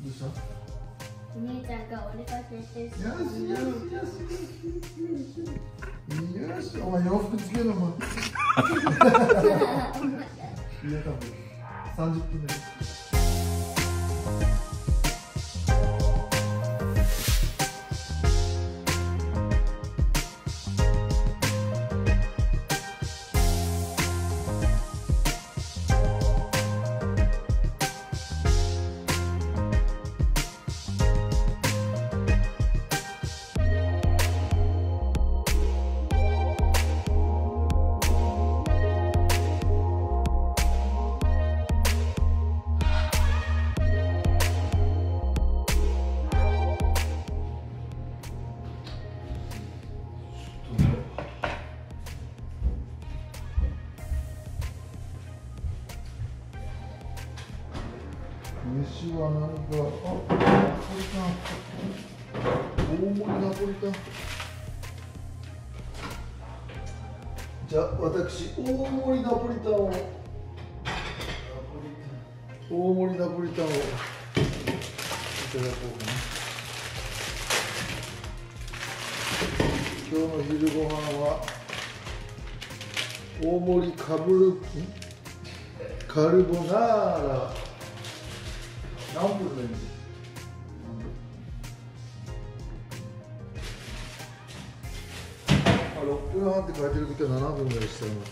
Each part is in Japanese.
どうしたお兄ちゃんが俺が決定飯は何か。あナポリタン大盛りナポリタンじゃあ私大盛りナポリタンを大盛りナポリタンをいただ。こうかな今日の昼ご飯は大盛りカブルんカルボナーラ何分でいいあ6分半って書いてる時は7分ぐらいしたら間違い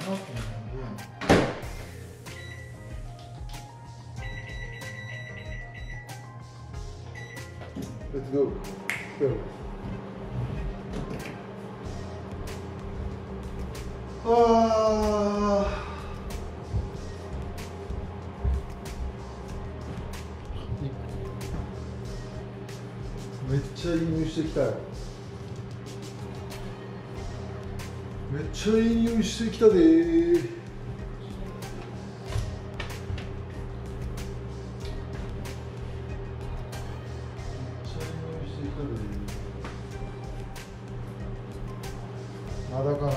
7分なんでやねん Let's go. Go. あちゃいい匂いしてきた。よめっちゃいい匂いしてきたで。ーめっちゃいい匂いしてきたで。ーまだかな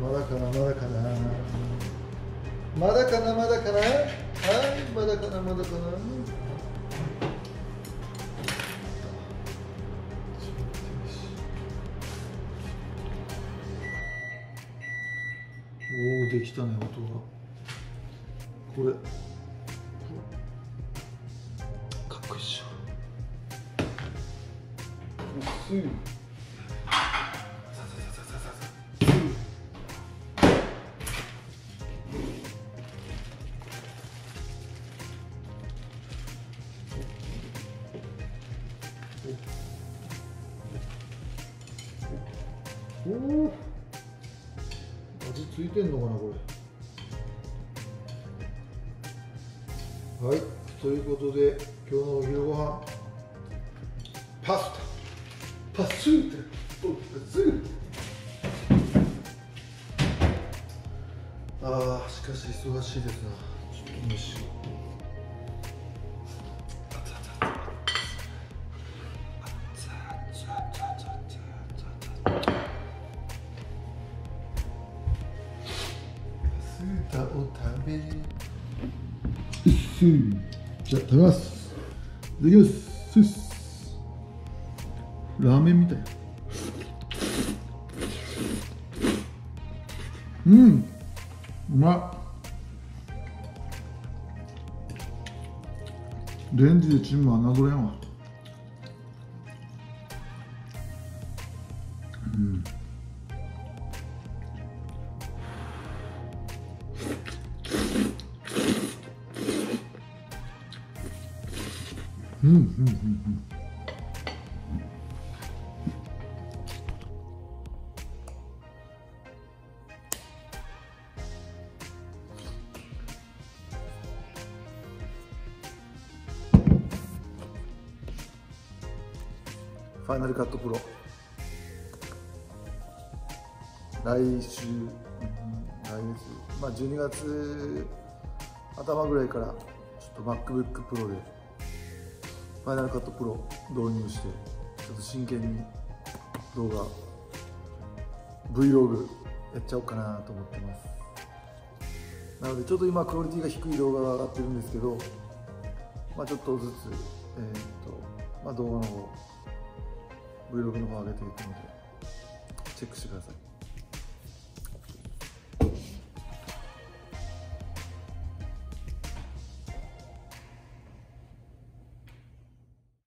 まだかなまだかな。まだかなまだかな？はいまだかなまだかな。おおできたね音が。これ。かっこいいっし。ょ薄いおお味ついてんのかなこれ。はいということで今日のお昼ご飯。パスタ。パスーテパスーテあーしかし忙しいですな。ちょっと飯を。べじゃあ食べます。いただきますスッラーメンみたい。うん。うまっ。レンジでチンも侮れんわ。うんうんうん。うんファイナルカットプロ。来週、来月まあ12月頭ぐらいからちょっと MacBook Pro で。ファイナルカットプロ導入してちょっと真剣に動画 Vlog やっちゃおうかなと思ってます。なのでちょっと今クオリティが低い動画が上がってるんですけど、まあ、ちょっとずつ、えーっとまあ、動画の方 Vlog の方上げていくのでチェックしてください。